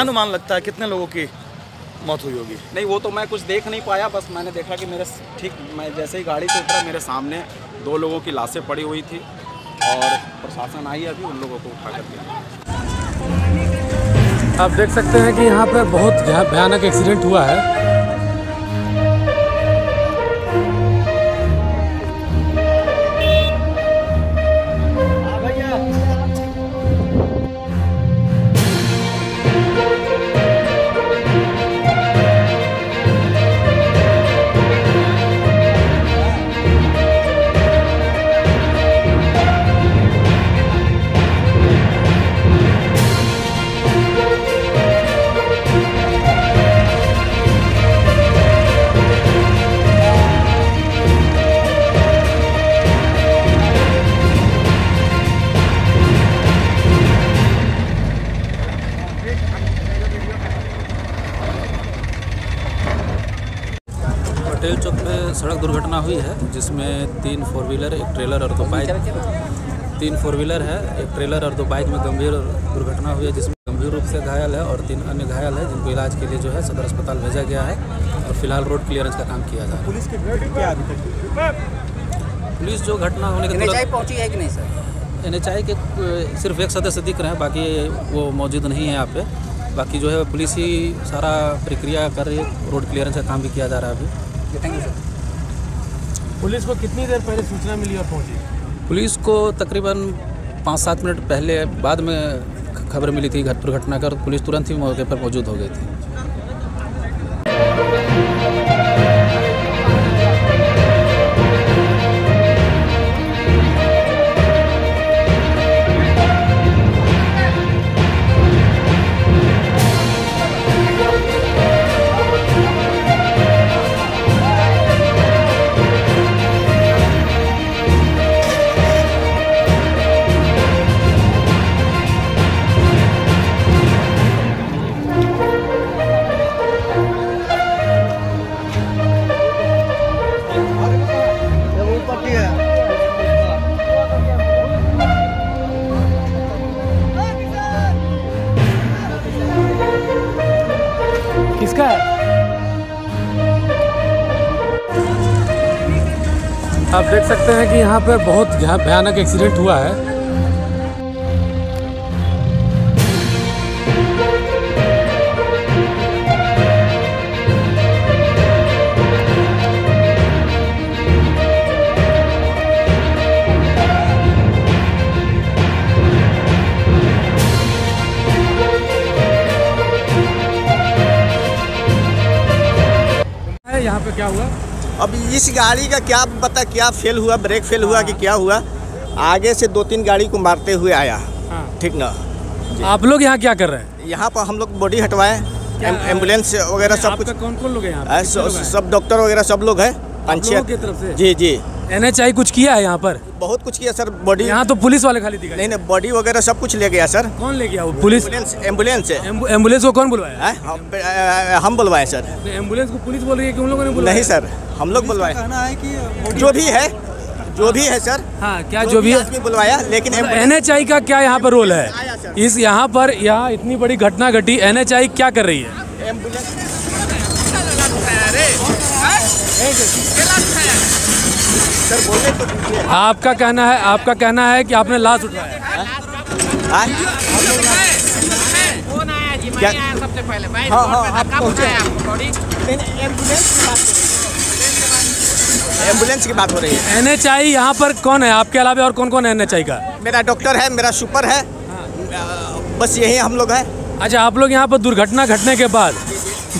अनुमान लगता है कितने लोगों की मौत हुई होगी? नहीं वो तो मैं कुछ देख नहीं पाया बस मैंने देखा कि मेरे ठीक मैं जैसे ही गाड़ी से उतरा मेरे सामने दो लोगों की लाशें पड़ी हुई थी और प्रशासन आई अभी उन लोगों को उठा कर दिया आप देख सकते हैं कि यहाँ पर बहुत भयानक एक्सीडेंट हुआ है। सड़क दुर्घटना हुई है जिसमें तीन फोर व्हीलर एक ट्रेलर और दो बाइक तीन फोर व्हीलर है एक ट्रेलर और दो बाइक में गंभीर दुर्घटना हुई है जिसमें गंभीर रूप से घायल है और तीन अन्य घायल है जिनको इलाज के लिए जो है सदर अस्पताल भेजा गया है और फ़िलहाल रोड क्लियरेंस का काम किया जा रहा है। पुलिस की जो घटना होने के तुरंत पहुँची है कि नहीं सर? एन के सिर्फ़ एक सदस्य दिख रहे हैं बाकी वो मौजूद नहीं है यहाँ पे। बाकी जो है पुलिस ही सारा प्रक्रिया कर रही है रोड क्लियरेंस का काम भी किया जा रहा है अभी। थैंक यू सर पुलिस को कितनी देर पहले सूचना मिली और पहुँची? पुलिस को तकरीबन पाँच सात मिनट पहले बाद में खबर मिली थी घट- दुर्घटना का पुलिस तुरंत ही मौके पर मौजूद हो गई थी। आप देख सकते हैं कि यहाँ पे बहुत भयानक एक्सीडेंट हुआ है, यहाँ पे क्या हुआ? अब इस गाड़ी का क्या पता क्या फेल हुआ ब्रेक फेल हुआ कि क्या हुआ? आगे से दो तीन गाड़ी को मारते हुए आया। हाँ। ठीक ना? आप लोग यहाँ क्या कर रहे हैं? यहाँ पर हम लोग बॉडी हटवाए। एंबुलेंस वगैरह सब कुछ। कौन कौन लोग हैं? है, हैं? सब डॉक्टर वगैरह सब लोग हैं। पाँच छः की तरफ़ से? जी जी। एनएचआई कुछ किया है यहाँ पर बहुत कुछ किया सर बॉडी यहाँ तो पुलिस वाले खाली दिखाई नहीं नहीं बॉडी वगैरह सब कुछ ले गया सर कौन ले गया वो पुलिस एंबुलेंस एंबुलेंस एंबुलेंस को कौन बुलवाया हैं? हम अ, हम बुलवाए सर एंबुलेंस को पुलिस बोल रही है कि उन लोगों ने बुलवाया नहीं सर हम लोग बुलवाए कहना है कि जो भी है जो भी है सर हाँ क्या जो भी आदमी बुलवाया लेकिन एनएचआई का क्या यहाँ पर रोल है इस यहाँ पर यहाँ इतनी बड़ी घटना घटी एनएचआई क्या कर रही है एंबुलेंस सर बोलने तो दीजिए। आपका कहना है आपका कहना है कि आपने लाश उठाया हाँ? क्या? सबसे पहले हाँ हाँ आप पहुँचे। नहीं, नहीं, एंबुलेंस की बात हो रही है। एन एच बात हो रही है। एनएचआई यहाँ पर कौन है? आपके अलावा और कौन कौन है एन एच आई का? मेरा डॉक्टर है मेरा सुपर है। बस यही हम लोग हैं। अच्छा आप लोग यहाँ पर दुर्घटना घटने के बाद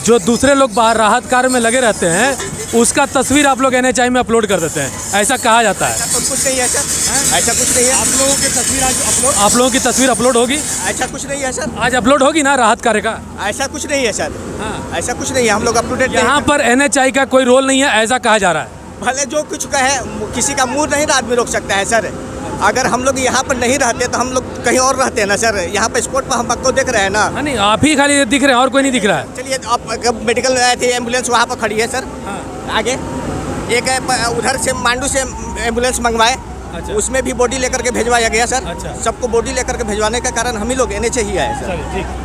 जो दूसरे लोग बाहर राहत कार्य में लगे रहते हैं उसका तस्वीर आप लोग एनएचआई में अपलोड कर देते हैं। ऐसा कहा जाता है। ऐसा कुछ नहीं है सर ऐसा कुछ नहीं है? आप लोगों की तस्वीर आज अपलोड आप लोगों की तस्वीर अपलोड होगी? ऐसा कुछ नहीं है सर। आज अपलोड होगी ना राहत कार्य का? ऐसा कुछ नहीं है सर। हाँ। ऐसा कुछ नहीं है हम लोग अपलोडेट यहाँ पर एनएचआई का कोई रोल नहीं है ऐसा कहा जा रहा है। भले जो कुछ कहे किसी का मूड नहीं ना आदमी रोक सकता है सर। अगर हम लोग यहाँ पर नहीं रहते तो हम लोग कहीं और रहते हैं ना सर? यहाँ पर स्पॉट पर हम आपको देख रहे हैं ना? हाँ, नहीं आप ही खाली दिख रहे हैं और कोई नहीं दिख रहा है। चलिए आप मेडिकल में आए थे एंबुलेंस वहाँ पर खड़ी है सर। हाँ। आगे। एक उधर से मांडू से एंबुलेंस मंगवाए। अच्छा। उसमें भी बॉडी लेकर के भेजवाया गया सर। अच्छा। सबको बॉडी लेकर के भेजवाने का कारण हम ही लोग एनएचए ही आए सर। ठीक।